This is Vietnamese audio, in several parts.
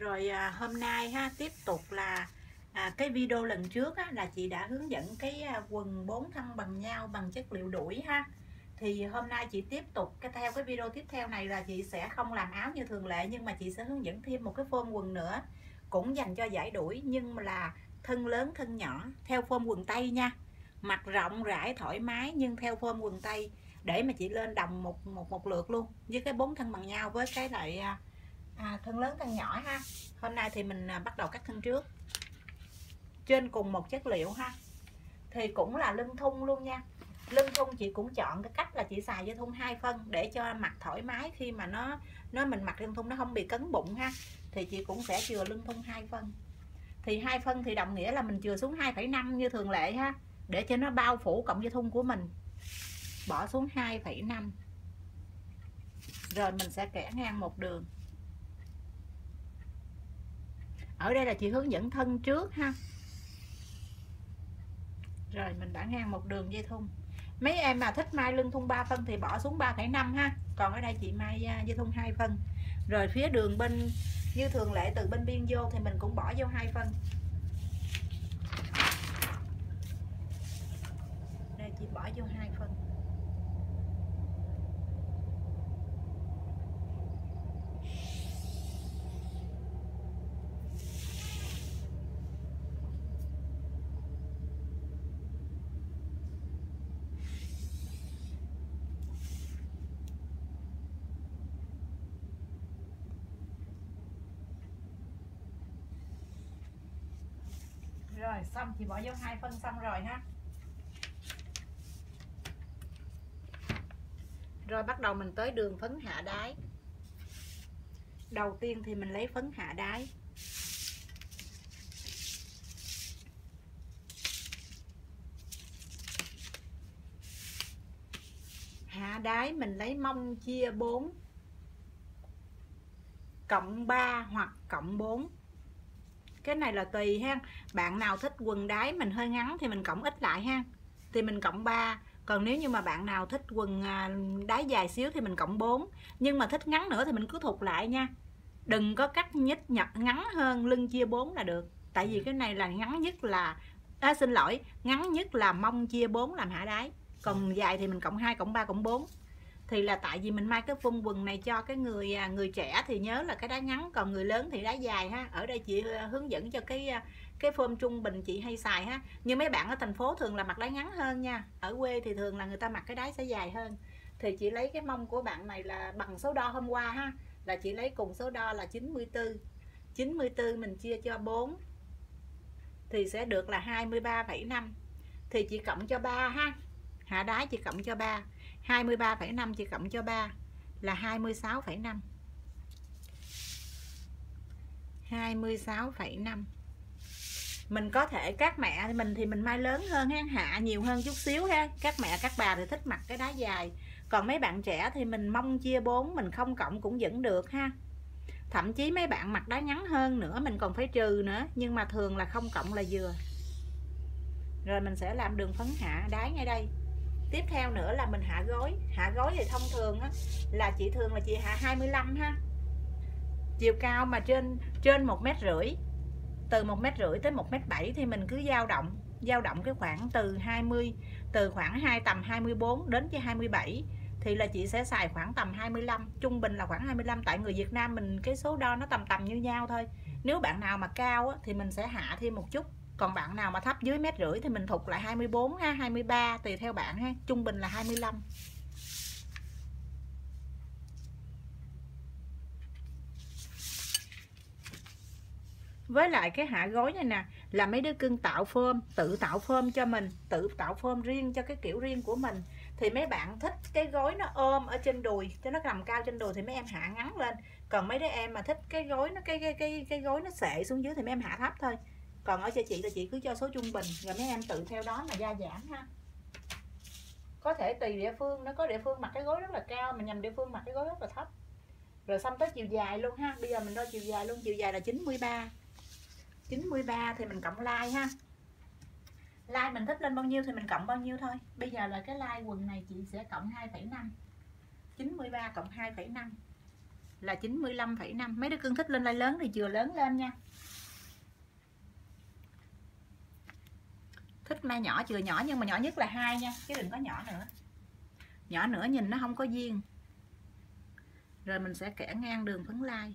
rồi à, hôm nay ha tiếp tục là à, cái video lần trước á, là chị đã hướng dẫn cái à, quần bốn thân bằng nhau bằng chất liệu đuổi ha. Thì hôm nay chị tiếp tục cái theo cái video tiếp theo này là chị sẽ không làm áo như thường lệ nhưng mà chị sẽ hướng dẫn thêm một cái form quần nữa cũng dành cho giải đuổi nhưng mà là thân lớn thân nhỏ theo form quần tây nha. Mặt rộng rãi thoải mái nhưng theo form quần tây để mà chị lên đồng một một một lượt luôn với cái bốn thân bằng nhau với cái lại à, à, thân lớn thân nhỏ ha. Hôm nay thì mình à, bắt đầu cắt thân trước. Trên cùng một chất liệu ha. Thì cũng là lưng thun luôn nha. Lưng thun chị cũng chọn cái cách là chị xài dây thun hai phân để cho mặt thoải mái khi mà nó nó mình mặc lưng thun nó không bị cấn bụng ha. Thì chị cũng sẽ chừa lưng thun hai phân. Thì hai phân thì đồng nghĩa là mình chừa xuống 2,5 như thường lệ ha để cho nó bao phủ cộng dây thun của mình. Bỏ xuống 2,5 rồi mình sẽ kẻ ngang một đường ở đây là chị hướng dẫn thân trước ha. Rồi mình đã ngang một đường dây thun. Mấy em mà thích mai lưng thun 3 phân thì bỏ xuống 3,5 ha. Còn ở đây chị mai à, dây thun 2 phân. Rồi phía đường bên như thường lệ từ bên biên vô thì mình cũng bỏ vô hai phân đây chị bỏ vô hai phân rồi, xong chị bỏ vô hai phân xong rồi ha. Rồi, bắt đầu mình tới đường phấn hạ đáy đầu tiên thì mình lấy phấn hạ đáy hạ đáy mình lấy mông chia 4 cộng 3 hoặc cộng 4 cái này là tùy ha bạn nào thích quần đáy mình hơi ngắn thì mình cộng ít lại ha. Thì mình cộng 3 còn nếu như mà bạn nào thích quần à, đáy dài xíu thì mình cộng 4 nhưng mà thích ngắn nữa thì mình cứ thụt lại nha. Đừng có cắt nhích nhặt ngắn hơn lưng chia 4 là được. Tại vì cái này là ngắn nhất là à, xin lỗi ngắn nhất là mông chia 4 làm hạ đáy còn dài thì mình cộng 2 cộng 3 cộng 4 thì là tại vì mình may cái phun quần này cho cái người à, người trẻ thì nhớ là cái đá ngắn còn người lớn thì đá dài ha. Ở đây chị à, hướng dẫn cho cái cái form trung bình chị hay xài ha. Như mấy bạn ở thành phố thường là mặc đáy ngắn hơn nha. Ở quê thì thường là người ta mặc cái đáy sẽ dài hơn. Thì chị lấy cái mông của bạn này là bằng số đo hôm qua ha. Là chị lấy cùng số đo là 94 94 mình chia cho 4 thì sẽ được là 23,5 thì chị cộng cho 3 ha. Hạ đáy chị cộng cho 3 23,5 chị cộng cho 3 là 26,5 26,5 mình có thể các mẹ mình thì mình may lớn hơn ha hạ nhiều hơn chút xíu ha. Các mẹ các bà thì thích mặc cái đá dài. Còn mấy bạn trẻ thì mình mong chia 4 mình không cộng cũng vẫn được ha. Thậm chí mấy bạn mặc đá ngắn hơn nữa mình còn phải trừ nữa nhưng mà thường là không cộng là vừa. Rồi mình sẽ làm đường phấn hạ đáy ngay đây. Tiếp theo nữa là mình hạ gối. Hạ gối thì thông thường á, là chị thường là chị hạ 25 ha. Chiều cao mà trên trên một mét rưỡi từ một mét rưỡi tới một mét bảy thì mình cứ dao động dao động cái khoảng từ 20 từ khoảng 2 tầm 24 đến với 27 thì là chị sẽ xài khoảng tầm 25 trung bình là khoảng 25 tại người Việt Nam mình cái số đo nó tầm tầm như nhau thôi. Nếu bạn nào mà cao á, thì mình sẽ hạ thêm một chút. Còn bạn nào mà thấp dưới mét rưỡi thì mình thục lại 24 ha 23 tùy theo bạn ha trung bình là 25 với lại cái hạ gối này nè, là mấy đứa cưng tạo phơm tự tạo phơm cho mình, tự tạo phơm riêng cho cái kiểu riêng của mình. Thì mấy bạn thích cái gối nó ôm ở trên đùi, cho nó nằm cao trên đùi thì mấy em hạ ngắn lên. Còn mấy đứa em mà thích cái gối nó, cái cái cái cái gối nó sệ xuống dưới thì mấy em hạ thấp thôi. Còn ở cho chị là chị cứ cho số trung bình, rồi mấy em tự theo đó mà gia giảm ha. Có thể tùy địa phương, nó có địa phương mặc cái gối rất là cao, mà nhầm địa phương mặc cái gối rất là thấp. Rồi xong tới chiều dài luôn ha, bây giờ mình đo chiều dài luôn, chiều dài là 93 93 thì mình cộng like ha. Like mình thích lên bao nhiêu thì mình cộng bao nhiêu thôi. Bây giờ là cái like quần này chị sẽ cộng 2,5 93 cộng 2,5 là 95,5 mấy đứa cưng thích lên like lớn thì vừa lớn lên nha. Thích mai nhỏ chừa nhỏ nhưng mà nhỏ nhất là hai nha chứ đừng có nhỏ nữa. Nhỏ nữa nhìn nó không có duyên. Rồi mình sẽ kẻ ngang đường phấn lai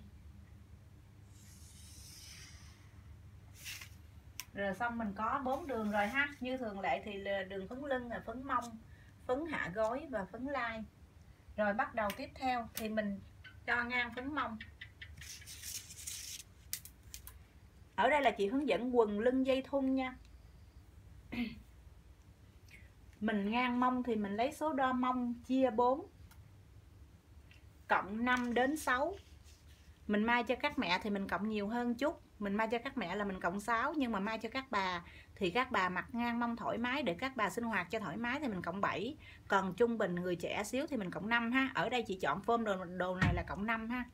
rồi xong mình có bốn đường rồi ha. Như thường lệ thì là đường phấn lưng, là phấn mông, phấn hạ gối và phấn lai. Rồi bắt đầu tiếp theo thì mình cho ngang phấn mông. Ở đây là chị hướng dẫn quần lưng dây thun nha. Mình ngang mông thì mình lấy số đo mông chia 4 cộng 5 đến 6 mình may cho các mẹ thì mình cộng nhiều hơn chút mình may cho các mẹ là mình cộng 6 nhưng mà may cho các bà thì các bà mặc ngang mông thoải mái để các bà sinh hoạt cho thoải mái thì mình cộng 7 còn trung bình người trẻ xíu thì mình cộng 5 ha. Ở đây chị chọn phôm đồ, đồ này là cộng 5 ha.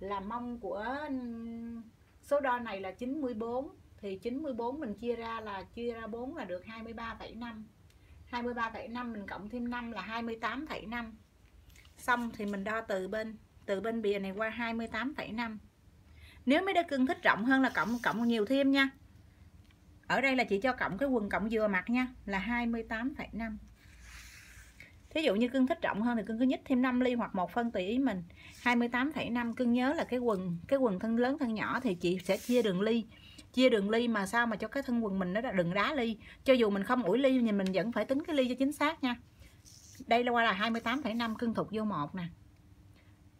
Là mông của số đo này là 94 thì 94 mình chia ra là chia ra 4 là được 23,5 23,5 mình cộng thêm 5 là 28,5 xong thì mình đo từ bên từ bên bìa này qua 28,5 nếu mấy đứa cưng thích rộng hơn là cộng cộng nhiều thêm nha. Ở đây là chị cho cộng cái quần cộng vừa mặt nha là 28,5 Thí dụ như cưng thích rộng hơn thì cưng cứ nhích thêm 5 ly hoặc một phân tùy ý mình. 28,5 cưng nhớ là cái quần cái quần thân lớn thân nhỏ thì chị sẽ chia đường ly. Chia đường ly mà sao mà cho cái thân quần mình nó đừng đá ly. Cho dù mình không ủi ly nhưng mình vẫn phải tính cái ly cho chính xác nha. Đây là qua là 28,5 cưng thục vô một nè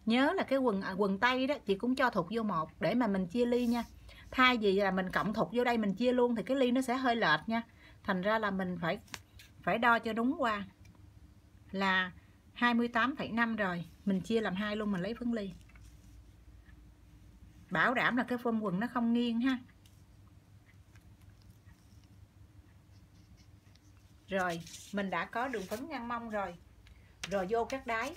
nhớ là cái quần à, quần tây đó chị cũng cho thục vô một để mà mình chia ly nha. Thay vì là mình cộng thục vô đây mình chia luôn thì cái ly nó sẽ hơi lệch nha. Thành ra là mình phải phải đo cho đúng qua là 28,5 rồi mình chia làm hai luôn mình lấy phấn ly. Bảo đảm là cái phông quần nó không nghiêng ha. Rồi mình đã có đường phấn ngăn mông rồi. Rồi vô các đáy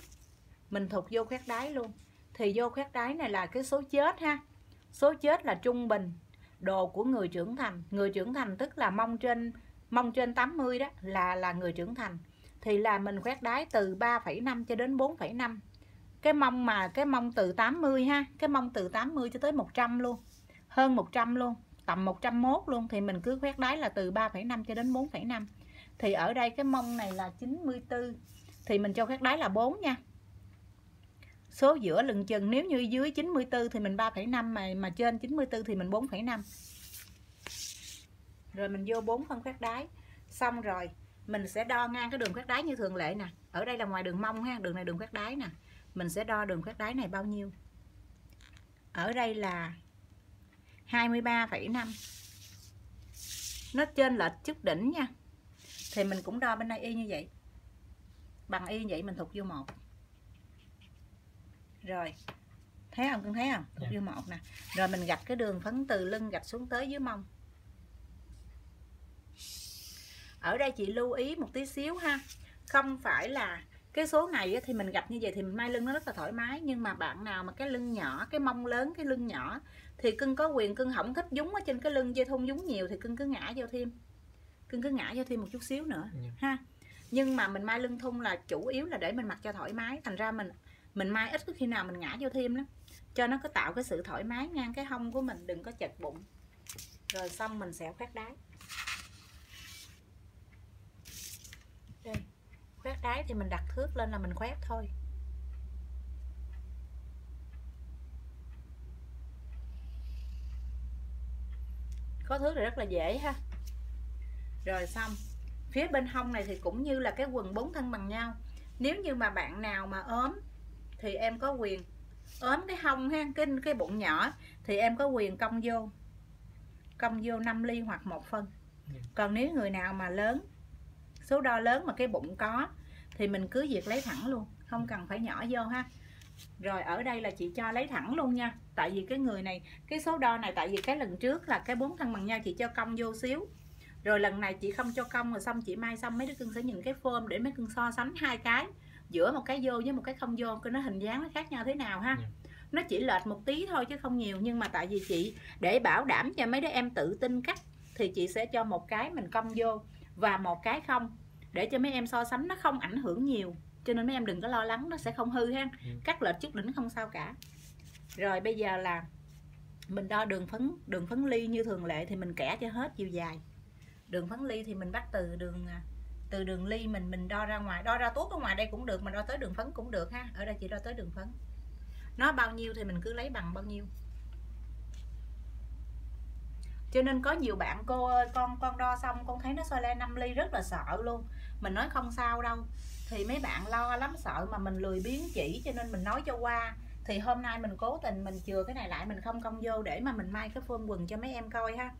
mình thuộc vô khoét đáy luôn. Thì vô khoét đáy này là cái số chết ha. Số chết là trung bình. Đồ của người trưởng thành. Người trưởng thành tức là mông trên mông trên 80 đó là là người trưởng thành. Thì là mình khoét đáy từ 3,5 cho đến 4,5 cái mông mà cái mông từ 80 ha cái mông từ 80 cho tới 100 luôn. Hơn 100 luôn tầm 101 luôn thì mình cứ khoét đáy là từ 3,5 cho đến 4,5 thì ở đây cái mông này là 94 thì mình cho khoét đáy là 4 nha số giữa lưng chừng nếu như dưới 94 thì mình 3,5 mà mà trên 94 thì mình 4,5 rồi mình vô 4 phân khoét đáy. Xong rồi mình sẽ đo ngang cái đường khoét đáy như thường lệ nè. Ở đây là ngoài đường mông ha đường này đường khoét đáy nè. Mình sẽ đo đường khoét đáy này bao nhiêu? Ở đây là 23,5 nó trên lệch chút đỉnh nha. Thì mình cũng đo bên đây y như vậy. Bằng y như vậy mình thục vô một rồi thấy không con thấy không yeah. Dạ. vô một nè rồi mình gạch cái đường phấn từ lưng gạch xuống tới dưới mông ở đây chị lưu ý một tí xíu ha không phải là cái số này thì mình gạch như vậy thì mình mai lưng nó rất là thoải mái nhưng mà bạn nào mà cái lưng nhỏ cái mông lớn cái lưng nhỏ thì cưng có quyền cưng không thích dúng ở trên cái lưng dây thun dúng nhiều thì cưng cứ ngã vô thêm cưng cứ ngã vô thêm một chút xíu nữa yeah. Dạ. ha nhưng mà mình mai lưng thun là chủ yếu là để mình mặc cho thoải mái thành ra mình mình may ít có khi nào mình ngã vô thêm lắm. Cho nó có tạo cái sự thoải mái ngang cái hông của mình, đừng có chật bụng. Rồi xong mình sẽ khoét đáy. Đây, khoét đáy thì mình đặt thước lên là mình khoét thôi. Có thước thì rất là dễ ha. Rồi xong, phía bên hông này thì cũng như là cái quần bốn thân bằng nhau. Nếu như mà bạn nào mà ốm thì em có quyền ốm cái hông ha cái cái bụng nhỏ thì em có quyền cong vô. Cong vô 5 ly hoặc một phân. Dạ. còn nếu người nào mà lớn số đo lớn mà cái bụng có thì mình cứ việc lấy thẳng luôn không cần phải nhỏ vô ha. Rồi ở đây là chị cho lấy thẳng luôn nha. Tại vì cái người này cái số đo này tại vì cái lần trước là cái bốn thân bằng nhau chị cho cong vô xíu. Rồi lần này chị không cho cong rồi xong chị mai xong mấy đứa cưng sẽ nhìn cái phơm để mấy cưng so sánh hai cái giữa một cái vô với một cái không vô coi nó hình dáng nó khác nhau thế nào ha yeah. Dạ. nó chỉ lệch một tí thôi chứ không nhiều nhưng mà tại vì chị để bảo đảm cho mấy đứa em tự tin cắt thì chị sẽ cho một cái mình cong vô và một cái không để cho mấy em so sánh nó không ảnh hưởng nhiều cho nên mấy em đừng có lo lắng nó sẽ không hư ha Ừ. cắt lệch chút đỉnh không sao cả rồi bây giờ là mình đo đường phấn đường phấn ly như thường lệ thì mình kẻ cho hết chiều dài đường phấn ly thì mình bắt từ đường à, từ đường ly mình mình đo ra ngoài. Đo ra tuốt ở ngoài đây cũng được, mà đo tới đường phấn cũng được ha. Ở đây chỉ đo tới đường phấn. Nó bao nhiêu thì mình cứ lấy bằng bao nhiêu. Cho nên có nhiều bạn cô ơi, con con đo xong, con thấy nó soi lên 5 ly rất là sợ luôn. Mình nói không sao đâu. Thì mấy bạn lo lắm, sợ mà mình lười biến chỉ, cho nên mình nói cho qua. Thì hôm nay mình cố tình mình chừa cái này lại, mình không công vô để mà mình may cái phơm quần cho mấy em coi ha.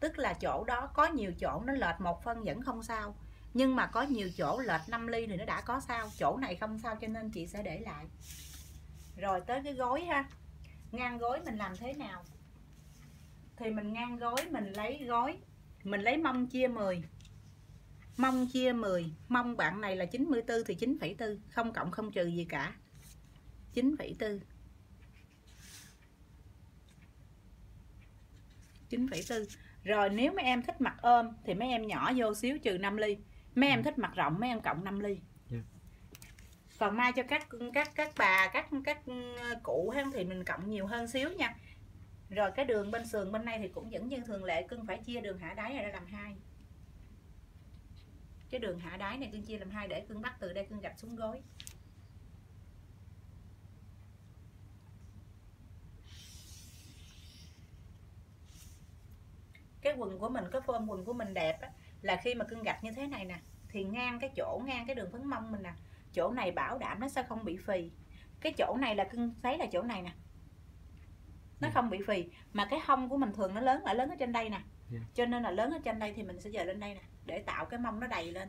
Tức là chỗ đó có nhiều chỗ nó lệch một phân vẫn không sao nhưng mà có nhiều chỗ lệch 5 ly thì nó đã có sao chỗ này không sao cho nên chị sẽ để lại. Rồi tới cái gối ha. Ngang gối mình làm thế nào? Thì mình ngang gối mình lấy gối mình lấy mông chia 10 mông chia 10 mông bạn này là 94 thì 9,4 không cộng không trừ gì cả. 9,4 9,4 rồi nếu mấy em thích mặt ôm thì mấy em nhỏ vô xíu trừ 5 ly mấy em thích mặt rộng mấy em cộng 5 ly. Dạ. còn mai cho các các các bà các các cụ ha thì mình cộng nhiều hơn xíu nha. Rồi cái đường bên sườn bên này thì cũng vẫn như thường lệ cưng phải chia đường hạ đáy này ra làm hai. Cái đường hạ đáy này cưng chia làm hai để cưng bắt từ đây cưng gạch xuống gối. Cái quần của mình cái form quần của mình đẹp á, là khi mà cưng gạch như thế này nè thì ngang cái chỗ ngang cái đường phấn mông mình nè chỗ này bảo đảm nó sẽ không bị phì. Cái chỗ này là cưng thấy là chỗ này nè. Nó Ừ. không bị phì mà cái hông của mình thường nó lớn lại lớn ở trên đây nè. Dạ. cho nên là lớn ở trên đây thì mình sẽ dời lên đây nè để tạo cái mông nó đầy lên.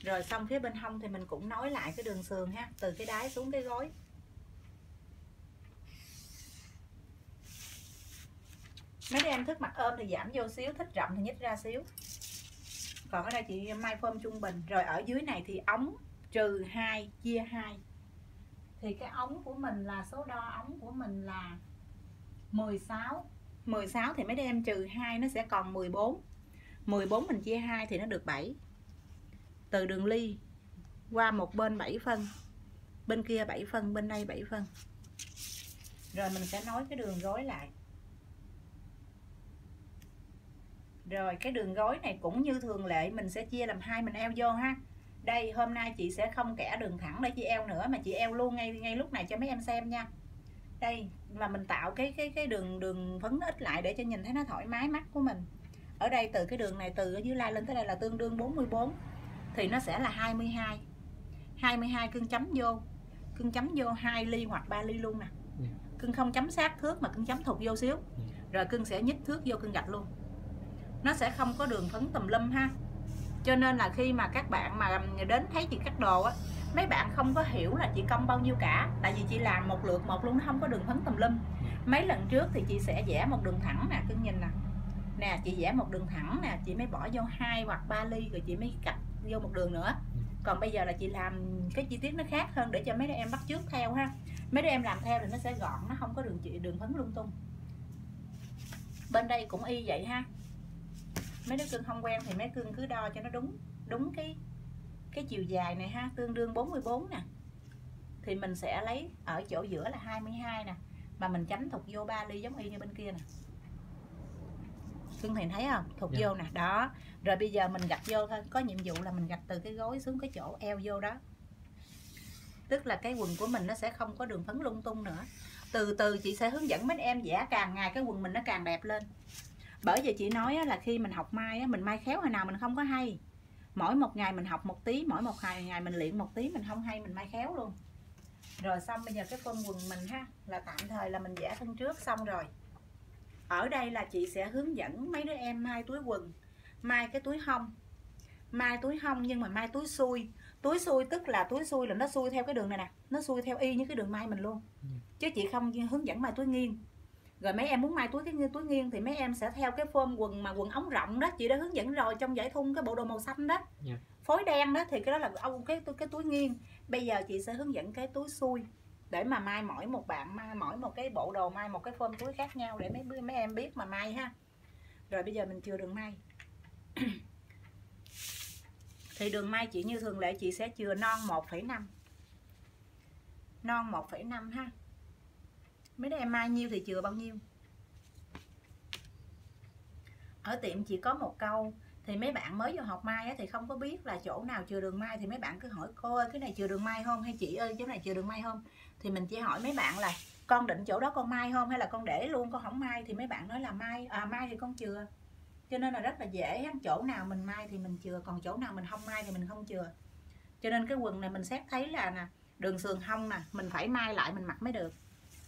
Rồi xong phía bên hông thì mình cũng nối lại cái đường sườn ha từ cái đáy xuống cái gối. Mấy đứa em thích mặt ôm thì giảm vô xíu thích rộng thì nhích ra xíu còn ở đây chị may phơm trung bình. Rồi ở dưới này thì ống trừ 2 chia 2 thì cái ống của mình là số đo ống của mình là 16 16 thì mấy đứa em trừ 2 nó sẽ còn 14 14 mình chia 2 thì nó được 7 từ đường ly qua một bên 7 phân bên kia 7 phân bên đây 7 phân. Rồi mình sẽ nối cái đường gối lại rồi cái đường gối này cũng như thường lệ mình sẽ chia làm hai mình eo vô ha. Đây hôm nay chị sẽ không kẻ đường thẳng để chị eo nữa mà chị eo luôn ngay ngay lúc này cho mấy em xem nha. Đây là mình tạo cái cái cái đường đường phấn ít lại để cho nhìn thấy nó thoải mái mắt của mình. Ở đây từ cái đường này từ ở dưới lai lên tới đây là tương đương 44 thì nó sẽ là 22 22 cưng chấm vô. Cưng chấm vô 2 ly hoặc 3 ly luôn nè. Dạ. cưng không chấm sát thước mà cưng chấm thụt vô xíu. Rồi cưng sẽ nhích thước vô cưng gạch luôn nó sẽ không có đường phấn tùm lum ha. Cho nên là khi mà các bạn mà đến thấy chị cắt đồ á mấy bạn không có hiểu là chị công bao nhiêu cả tại vì chị làm một lượt một luôn nó không có đường phấn tùm lum. Mấy lần trước thì chị sẽ vẽ một đường thẳng nè cưng nhìn nè. Nè chị vẽ một đường thẳng nè chị mới bỏ vô hai hoặc ba ly rồi chị mới cắt vô một đường nữa. Còn bây giờ là chị làm cái chi tiết nó khác hơn để cho mấy đứa em bắt chước theo ha. Mấy đứa em làm theo thì nó sẽ gọn nó không có đường chị đường phấn lung tung. Bên đây cũng y vậy ha mấy đứa cưng không quen thì mấy cưng cứ đo cho nó đúng đúng cái cái chiều dài này ha tương đương 44 nè. Thì mình sẽ lấy ở chỗ giữa là 22 nè mà mình chấm thục vô 3 ly giống y như bên kia nè. Cưng thì thấy không? Thục Dạ. vô nè đó. Rồi bây giờ mình gạch vô thôi có nhiệm vụ là mình gạch từ cái gối xuống cái chỗ eo vô đó. Tức là cái quần của mình nó sẽ không có đường phấn lung tung nữa. Từ từ chị sẽ hướng dẫn mấy em vẽ càng ngày cái quần mình nó càng đẹp lên bởi vì chị nói á, là khi mình học mai á, mình mai khéo hồi nào mình không có hay. Mỗi một ngày mình học một tí mỗi một ngày ngày mình luyện một tí mình không hay mình mai khéo luôn. Rồi xong bây giờ cái phân quần mình ha là tạm thời là mình vẽ thân trước xong rồi. Ở đây là chị sẽ hướng dẫn mấy đứa em mai túi quần mai cái túi hông. Mai túi hông nhưng mà mai túi xuôi túi xuôi tức là túi xuôi là nó xuôi theo cái đường này nè nó xuôi theo y như cái đường mai mình luôn. Ừ. chứ chị không hướng dẫn mai túi nghiêng rồi mấy em muốn mai túi cái túi nghiêng thì mấy em sẽ theo cái form quần mà quần ống rộng đó chị đã hướng dẫn rồi trong giải thun cái bộ đồ màu xanh đó. Dạ. phối đen đó thì cái đó là ông cái cái túi nghiêng. Bây giờ chị sẽ hướng dẫn cái túi xuôi để mà mai mỗi một bạn mai mỗi một cái bộ đồ mai một cái form túi khác nhau để mấy mấy em biết mà mai ha. Rồi bây giờ mình chừa đường may. Thì đường may chị như thường lệ chị sẽ chừa non 1,5 non 1,5 ha mấy đứa em mai nhiêu thì chừa bao nhiêu. Ở tiệm chỉ có một câu thì mấy bạn mới vô học mai á, thì không có biết là chỗ nào chừa đường may thì mấy bạn cứ hỏi cô ơi cái này chừa đường may không? Hay chị ơi chỗ này chừa đường may không? Thì mình chỉ hỏi mấy bạn là con định chỗ đó con mai không? Hay là con để luôn con không mai? Thì mấy bạn nói là mai à mai thì con chừa. Cho nên là rất là dễ chỗ nào mình mai thì mình chừa còn chỗ nào mình không mai thì mình không chừa. Cho nên cái quần này mình xét thấy là nè đường sườn hông nè mình phải mai lại mình mặc mới được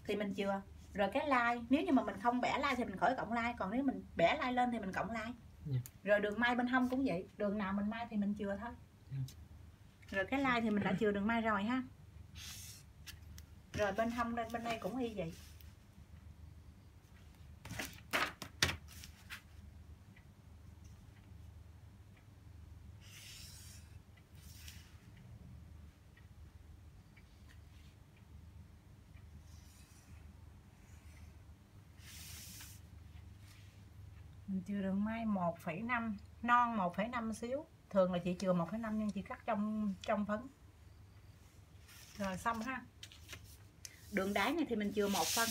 thì mình chừa rồi cái like nếu như mà mình không bẻ like thì mình khỏi cộng like còn nếu mình bẻ like lên thì mình cộng like yeah. Dạ. rồi đường mai bên hông cũng vậy đường nào mình mai thì mình chừa thôi yeah. Dạ. rồi cái like thì mình đã chừa đường mai rồi ha rồi bên hông lên bên đây cũng y vậy mình chừa đường may 1,5 non 1,5 xíu. Thường là chị chừa 1,5 nhưng chị cắt trong trong phấn. Rồi xong ha. Đường đáy này thì mình chừa một phân.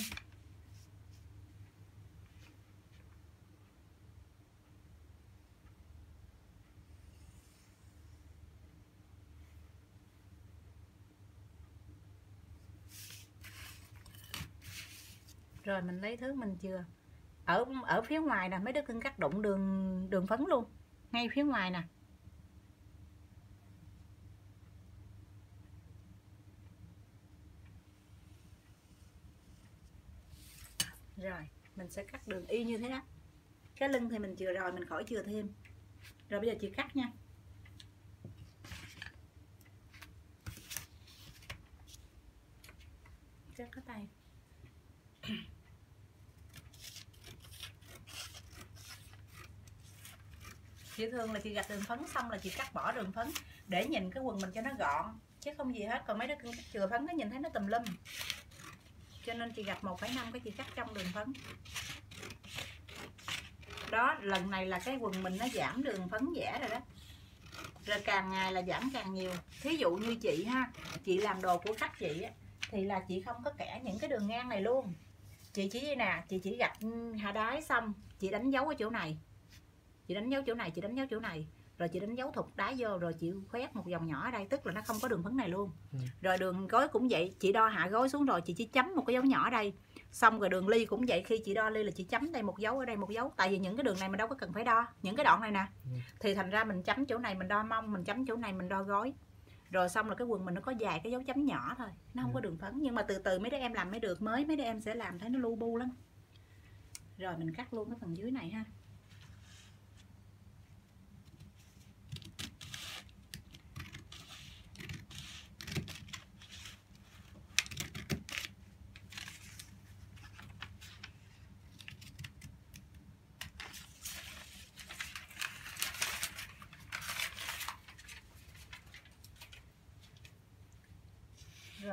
Rồi mình lấy thứ mình chừa ở ở phía ngoài nè, mấy đứa cưng cắt đụng đường đường phấn luôn. Ngay phía ngoài nè. Rồi, mình sẽ cắt đường y như thế đó. Cái lưng thì mình chừa rồi, mình khỏi chừa thêm. Rồi bây giờ chị cắt nha. Cắt cái tay. Chị thường là chị gạch đường phấn xong là chị cắt bỏ đường phấn để nhìn cái quần mình cho nó gọn chứ không gì hết. Còn mấy đứa cắt chừa phấn nó nhìn thấy nó tùm lum. Cho nên chị gạch 1,5 cái chị cắt trong đường phấn. Đó lần này là cái quần mình nó giảm đường phấn vẽ rồi đó. Rồi càng ngày là giảm càng nhiều. Thí dụ như chị ha chị làm đồ của khách chị á, thì là chị không có kẻ những cái đường ngang này luôn. Chị chỉ nè chị chỉ gạch ừ, hà đáy xong chị đánh dấu ở chỗ này chị đánh dấu chỗ này chị đánh dấu chỗ này. Rồi chị đánh dấu thục đá vô rồi chị khoét một dòng nhỏ ở đây tức là nó không có đường phấn này luôn. Ừ. rồi đường gối cũng vậy chị đo hạ gối xuống rồi chị chỉ chấm một cái dấu nhỏ ở đây. Xong rồi đường ly cũng vậy khi chị đo ly là chị chấm đây một dấu ở đây một dấu. Tại vì những cái đường này mình đâu có cần phải đo những cái đoạn này nè. Ừ. thì thành ra mình chấm chỗ này mình đo mông mình chấm chỗ này mình đo gối. Rồi xong rồi cái quần mình nó có dài cái dấu chấm nhỏ thôi nó không ừ. có đường phấn nhưng mà từ từ mấy đứa em làm mới được mới mấy đứa em sẽ làm thấy nó lu bu lắm. Rồi mình cắt luôn cái phần dưới này ha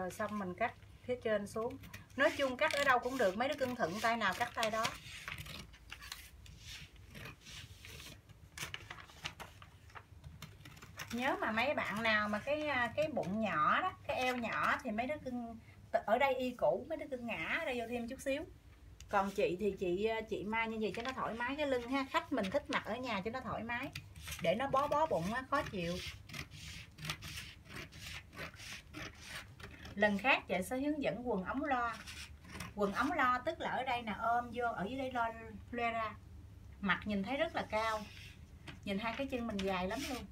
rồi xong mình cắt phía trên xuống. Nói chung cắt ở đâu cũng được, mấy đứa cưng thuận tay nào cắt tay đó. Nhớ mà mấy bạn nào mà cái à, cái bụng nhỏ đó, cái eo nhỏ thì mấy đứa cưng ở đây y cũ, mấy đứa cưng ngã ở đây vô thêm chút xíu. Còn chị thì chị à, chị mai như vậy cho nó thoải mái cái lưng ha, khách mình thích mặc ở nhà cho nó thoải mái. Để nó bó bó bụng á, khó chịu. Lần khác chị sẽ hướng dẫn quần ống lo. Quần ống lo tức là ở đây nè, ôm vô, ở dưới đây lo, loe ra. Mặt nhìn thấy rất là cao. Nhìn hai cái chân mình dài lắm luôn.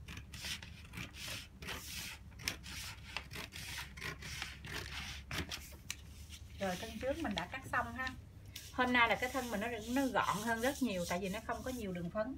Rồi thân trước mình đã cắt xong ha. Hôm nay là cái thân mình nó nó gọn hơn rất nhiều, tại vì nó không có nhiều đường phấn.